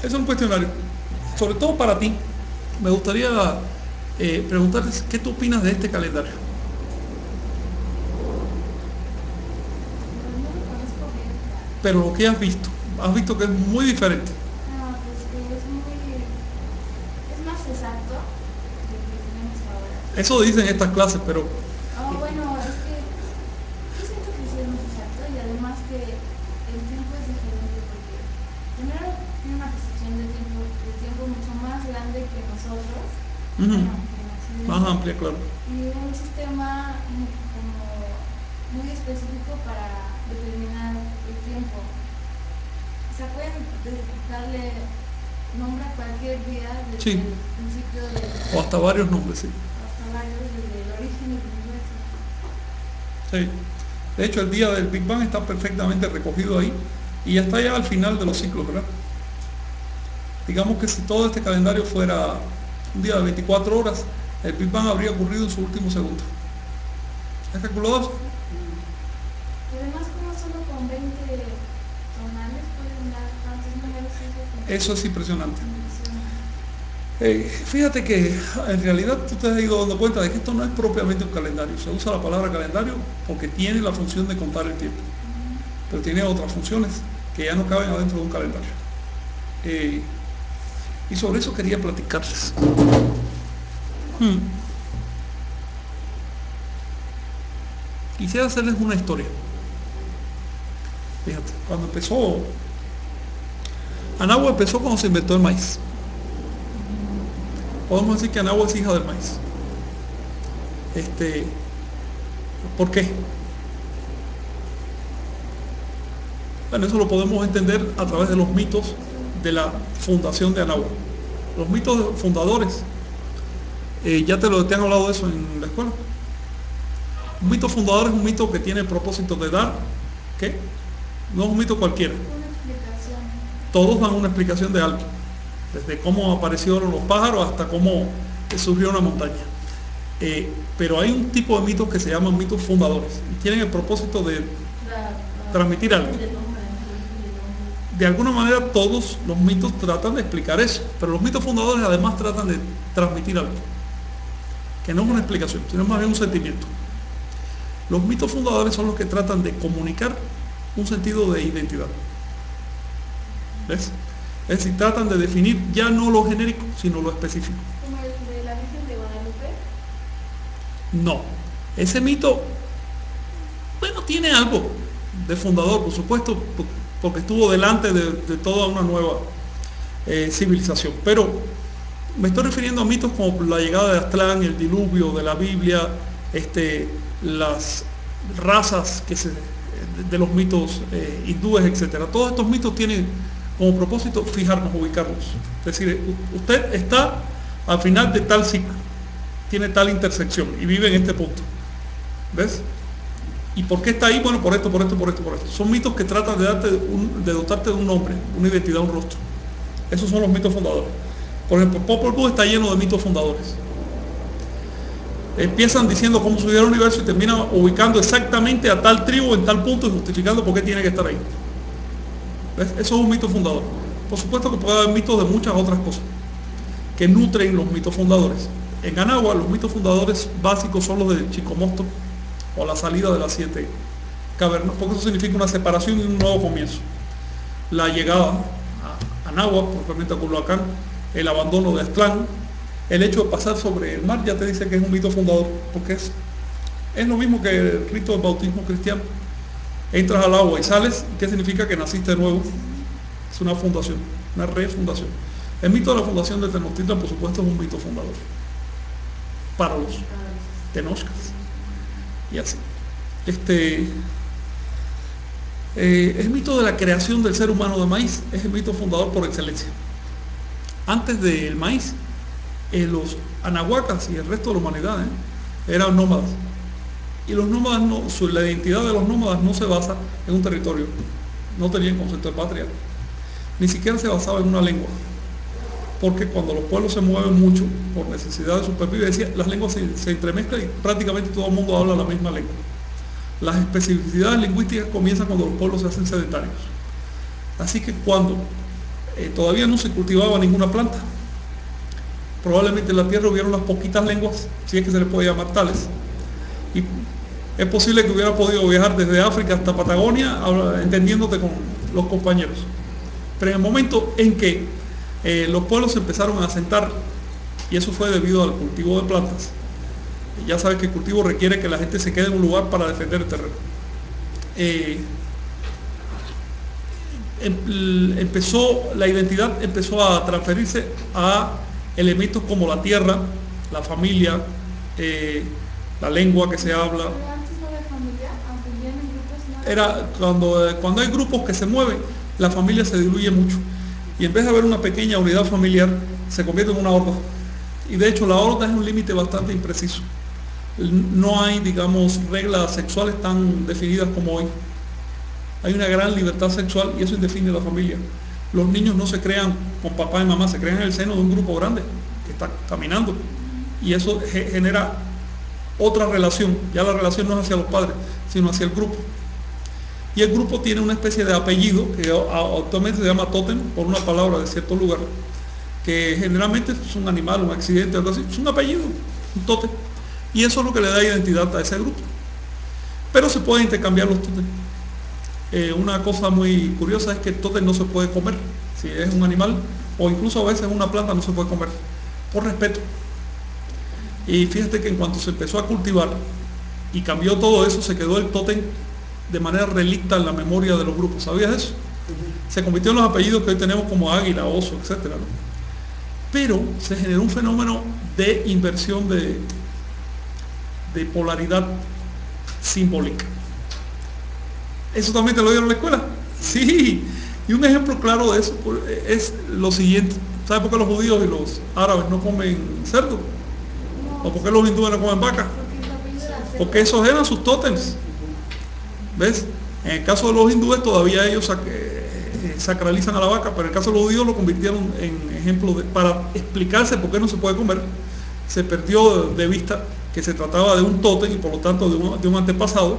Es un cuestionario. Sobre todo para ti. Me gustaría eh, preguntarles qué tú opinas de este calendario. Pero lo que has visto, has visto que es muy diferente. Eso dicen estas clases, pero Oh, bueno, es que yo siento que sí es más exacto y además que el tiempo es diferente porque primero tiene una percepción del tiempo, del tiempo mucho más grande que nosotros. Bueno, más amplia, claro. y un sistema mu- como muy específico para determinar el tiempo. O sea, pueden de- darle nombre a cualquier día desde Sí. el principio de, O hasta varios nombres, sí. hasta varios, desde el origen del universo. Sí. De hecho, el día del Big Bang está perfectamente recogido ahí y ya está ya al final de los ciclos, ¿verdad? Digamos que si todo este calendario fuera un día de 24 horas, el Big Bang habría ocurrido en su último segundo. ¿Has calculado eso? Y además, como solo con 20 tonales pueden dar tantos números, eso es Eso es impresionante. impresionante. Eh, fíjate que en realidad tú te has ido dando cuenta de que esto no es propiamente un calendario. Se usa la palabra calendario porque tiene la función de contar el tiempo. Pero tiene otras funciones que ya no caben adentro de un calendario. Eh, y sobre eso quería platicarles. Hmm. Quisiera hacerles una historia. Fíjate, cuando empezó, Anagua empezó cuando se inventó el maíz. Podemos decir que Anagua es hija del maíz. Este, ¿Por qué? Bueno, eso lo podemos entender a través de los mitos de la fundación de Anagua. Los mitos fundadores, eh, ya te lo te han hablado de eso en la escuela. Un mito fundador es un mito que tiene el propósito de dar, ¿qué? No es un mito cualquiera. Todos dan una explicación de algo, desde cómo aparecieron los pájaros hasta cómo surgió una montaña. Eh, pero hay un tipo de mitos que se llaman mitos fundadores y tienen el propósito de transmitir algo. De alguna manera todos los mitos tratan de explicar eso, pero los mitos fundadores además tratan de transmitir algo, que no es una explicación, sino más bien un sentimiento. Los mitos fundadores son los que tratan de comunicar un sentido de identidad. ¿Ves? Es decir, tratan de definir ya no lo genérico, sino lo específico. Como el de la Virgen de Guadalupe. No. Ese mito, bueno, tiene algo de fundador, por supuesto, porque estuvo delante de, toda una nueva eh, civilización. Pero me estoy refiriendo a mitos como la llegada de Aztlán, el diluvio de la Biblia, este, las razas que se, de los mitos eh, hindúes, etcétera. Todos estos mitos tienen como propósito fijarnos, ubicarnos. Es decir, usted está al final de tal ciclo, tiene tal intersección y vive en este punto. ¿Ves? ¿Y por qué está ahí? Bueno, por esto, por esto, por esto, por esto. Son mitos que tratan de, darte de dotarte de un nombre, una identidad, un rostro. Esos son los mitos fundadores. Por ejemplo, Popol Vuh está lleno de mitos fundadores. Empiezan diciendo cómo subió el universo y terminan ubicando exactamente a tal tribu en tal punto y justificando por qué tiene que estar ahí. Eso es un mito fundador. Por supuesto que puede haber mitos de muchas otras cosas que nutren los mitos fundadores. En Anagua los mitos fundadores básicos son los de Chicomosto o la salida de las siete cavernas, porque eso significa una separación y un nuevo comienzo. La llegada a Anagua, propiamente a Culhuacán, el abandono de Aztlán, el hecho de pasar sobre el mar ya te dice que es un mito fundador, porque es, es lo mismo que el rito del bautismo cristiano. Entras al agua y sales, ¿qué significa que naciste de nuevo? Es una fundación, una refundación. El mito de la fundación de Tenochtitlan, por supuesto, es un mito fundador para los tenochcas y así. Este, eh, el mito de la creación del ser humano de maíz es el mito fundador por excelencia. Antes del maíz, eh, los anahuacas y el resto de la humanidad eh, eran nómadas. Y los nómadas, no, su- la identidad de los nómadas no se basa en un territorio, no tenían concepto de patria, ni siquiera se basaba en una lengua porque cuando los pueblos se mueven mucho por necesidad de supervivencia, las lenguas se, entremezclan y prácticamente todo el mundo habla la misma lengua. Las especificidades lingüísticas comienzan cuando los pueblos se hacen sedentarios. Así que cuando eh, todavía no se cultivaba ninguna planta. Probablemente en la tierra hubiera unas poquitas lenguas, si es que se le puede llamar tales. Y es posible que hubiera podido viajar desde África hasta Patagonia, entendiéndote con los compañeros. Pero en el momento en que eh, los pueblos empezaron a asentar, y eso fue debido al cultivo de plantas, ya sabes que el cultivo requiere que la gente se quede en un lugar para defender el terreno. Eh, em, empezó, la identidad empezó a transferirse a elementos como la tierra, la familia, eh, la lengua que se habla. Era cuando, cuando hay grupos que se mueven, la familia se diluye mucho. Y en vez de haber una pequeña unidad familiar, se convierte en una horda. Y de hecho la horda es un límite bastante impreciso no hay, digamos, reglas sexuales tan definidas como hoy. Hay una gran libertad sexual y eso define la familia. Los niños no se crean con papá y mamá, se crean en el seno de un grupo grande que está caminando. Y eso genera otra relación. Ya la relación no es hacia los padres, sino hacia el grupo. Y el grupo tiene una especie de apellido que actualmente se llama tótem por una palabra de cierto lugar, que generalmente es un animal, un accidente, algo así. Es un apellido, un tótem. Y eso es lo que le da identidad a ese grupo. Pero se pueden intercambiar los tótems. Eh, una cosa muy curiosa es que el tótem no se puede comer. Si es un animal o incluso a veces una planta no se puede comer. Por respeto. Y fíjate que en cuanto se empezó a cultivar y cambió todo eso, se quedó el tótem de manera relicta en la memoria de los grupos. ¿Sabías eso? Se convirtió en los apellidos que hoy tenemos como águila, oso, etc. Pero se generó un fenómeno de inversión de, de polaridad simbólica. ¿Eso también te lo dieron en la escuela? Sí. Y un ejemplo claro de eso pues, es lo siguiente. ¿Sabes por qué los judíos y los árabes no comen cerdo? ¿O por qué los hindúes no comen vaca? Porque esos eran sus tótems. ¿Ves? En el caso de los hindúes todavía ellos eh, sacralizan a la vaca, pero en el caso de los judíos lo convirtieron en ejemplo para explicarse por qué no se puede comer. Se perdió de vista que se trataba de un tótem y por lo tanto de un, antepasado,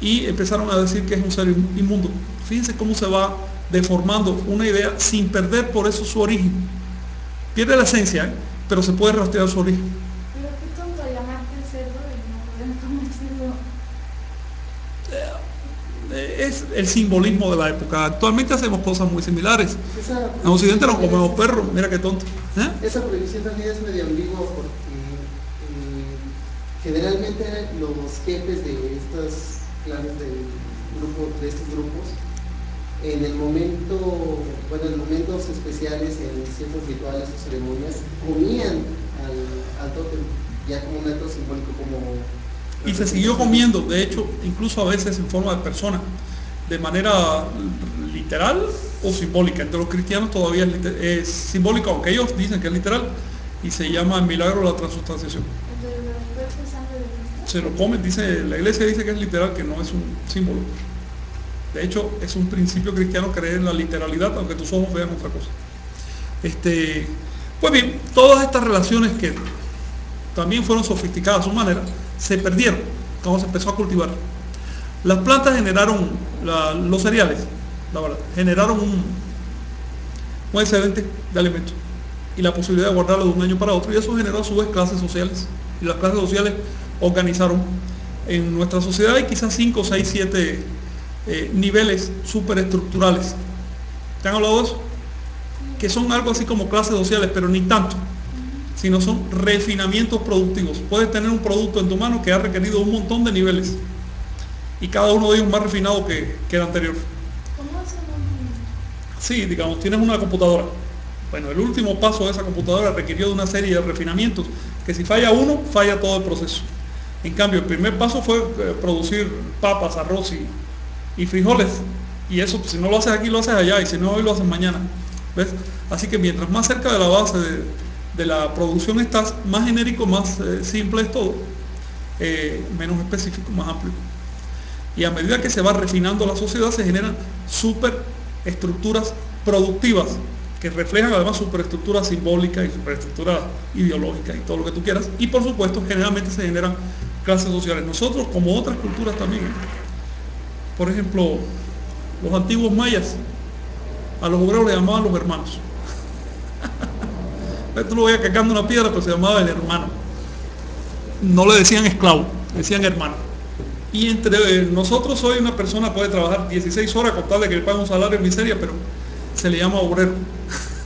y empezaron a decir que es un ser inmundo. Fíjense cómo se va deformando una idea sin perder por eso su origen. Pierde la esencia, ¿eh? pero se puede rastrear su origen. Pero qué tonto llamarte cerdo y no cerdo. Eh, es el simbolismo de la época. Actualmente hacemos cosas muy similares. en Occidente no comemos perros, mira qué tonto. ¿Eh? Esa prohibición también es medio ambigua porque Generalmente los jefes de estas clanes de, grupo, de estos grupos, en el momento, bueno, en momentos especiales, en ciertos rituales o ceremonias, comían al, al tótem, ya como un acto simbólico, como... Y se siguió comiendo, de hecho, incluso a veces en forma de persona, de manera literal o simbólica. Entre los cristianos todavía es, es simbólico, aunque ellos dicen que es literal, y se llama milagro la transustanciación se lo comen, dice, la iglesia dice que es literal, que no es un símbolo. De hecho, es un principio cristiano creer en la literalidad, aunque tus ojos vean otra cosa. Este, pues bien, todas estas relaciones que también fueron sofisticadas a su manera, se perdieron cuando se empezó a cultivar. Las plantas generaron, los cereales, la verdad, generaron un, un excedente de alimentos y la posibilidad de guardarlo de un año para otro y eso generó a su vez clases sociales. Y las clases sociales organizaron en nuestra sociedad hay quizás 5, 6, 7 niveles superestructurales. ¿Te han hablado de eso? Que son algo así como clases sociales, pero ni tanto, sino son refinamientos productivos. Puedes tener un producto en tu mano que ha requerido un montón de niveles y cada uno de ellos más refinado que, que el anterior. ¿Cómo Sí, digamos, tienes una computadora. Bueno, el último paso de esa computadora requirió de una serie de refinamientos que si falla uno, falla todo el proceso. En cambio, el primer paso fue eh, producir papas, arroz y, frijoles. Y eso, si no lo haces aquí, lo haces allá. Y si no, hoy lo haces mañana. ¿Ves? Así que mientras más cerca de la base de, la producción estás, más genérico, más eh, simple es todo. Eh, menos específico, más amplio. Y a medida que se va refinando la sociedad, se generan superestructuras productivas que reflejan además superestructura simbólica y superestructura ideológica y todo lo que tú quieras. Y por supuesto, generalmente se generan clases sociales. Nosotros, como otras culturas también, por ejemplo, los antiguos mayas A los obreros le llamaban los hermanos. Tú lo veías cagando una piedra, pero se llamaba el hermano. No le decían esclavo, decían hermano. Y entre nosotros hoy una persona puede trabajar 16 horas con tal de que le paguen un salario en miseria, pero se le llama obrero.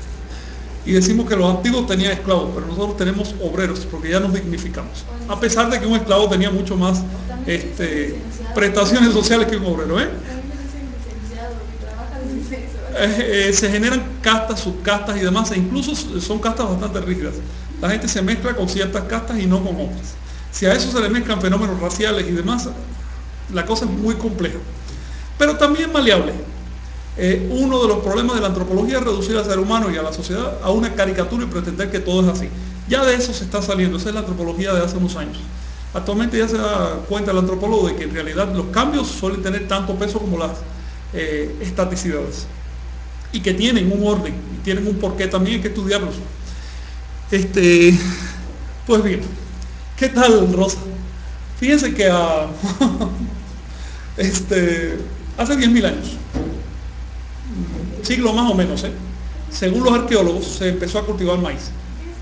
y decimos que los antiguos tenían esclavos, pero nosotros tenemos obreros, porque ya nos dignificamos. A pesar de que un esclavo tenía mucho más este, prestaciones sociales que un obrero. ¿eh? Eh, se generan castas, subcastas y demás, e incluso son castas bastante rígidas. La gente se mezcla con ciertas castas y no con otras. Si a eso se le mezclan fenómenos raciales y demás, la cosa es muy compleja. Pero también maleable. Eh, uno de los problemas de la antropología es reducir al ser humano y a la sociedad a una caricatura y pretender que todo es así. Ya de eso se está saliendo, esa es la antropología de hace unos años. Actualmente ya se da cuenta el antropólogo de que en realidad los cambios suelen tener tanto peso como las eh, estaticidades y que tienen un orden y tienen un porqué también hay que estudiarlos. Este, pues bien, ¿qué tal Rosa? Fíjense que a, este, hace 10.000 años, siglo más o menos, ¿eh? según los arqueólogos, se empezó a cultivar maíz.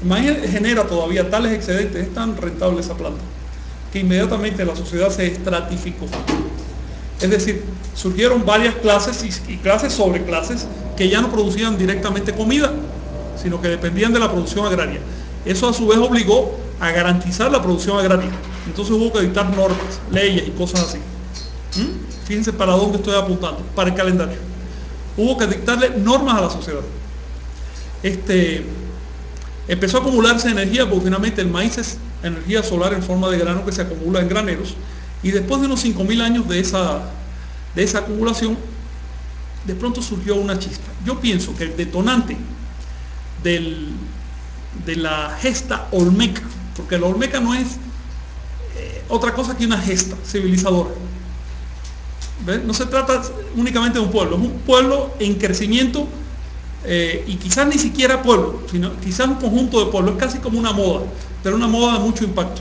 Maíz genera todavía tales excedentes, es tan rentable esa planta, que inmediatamente la sociedad se estratificó. Es decir, surgieron varias clases y, clases sobre clases que ya no producían directamente comida, sino que dependían de la producción agraria. Eso a su vez obligó a garantizar la producción agraria. Entonces hubo que dictar normas, leyes y cosas así. ¿Mm? Fíjense para dónde estoy apuntando, para el calendario. Hubo que dictarle normas a la sociedad. Este, empezó a acumularse energía porque finalmente el maíz es energía solar en forma de grano que se acumula en graneros y después de unos 5.000 años de esa, de esa acumulación, de pronto surgió una chispa. Yo pienso que el detonante de la gesta olmeca, porque la olmeca no es eh, otra cosa que una gesta civilizadora. No se trata únicamente de un pueblo, es un pueblo en crecimiento eh, y quizás ni siquiera pueblo, sino quizás un conjunto de pueblos, es casi como una moda, pero una moda de mucho impacto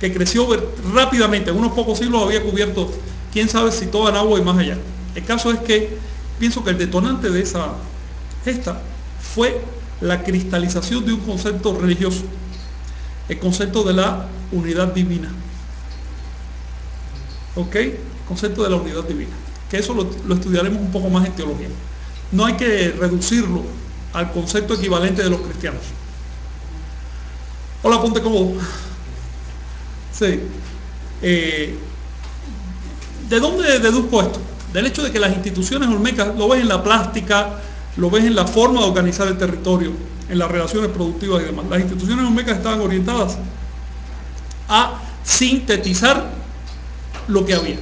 que creció rápidamente, en unos pocos siglos había cubierto, quién sabe si toda el agua y más allá. El caso es que pienso que el detonante de esa gesta fue la cristalización de un concepto religioso, el concepto de la unidad divina. ¿Ok? El concepto de la unidad divina. Que eso lo, lo estudiaremos un poco más en teología. No hay que reducirlo al concepto equivalente de los cristianos. Hola, ponte. Sí. Eh, ¿De dónde deduzco esto? Del hecho de que las instituciones olmecas lo ves en la plástica, lo ves en la forma de organizar el territorio, en las relaciones productivas y demás. Las instituciones olmecas estaban orientadas a sintetizar lo que había.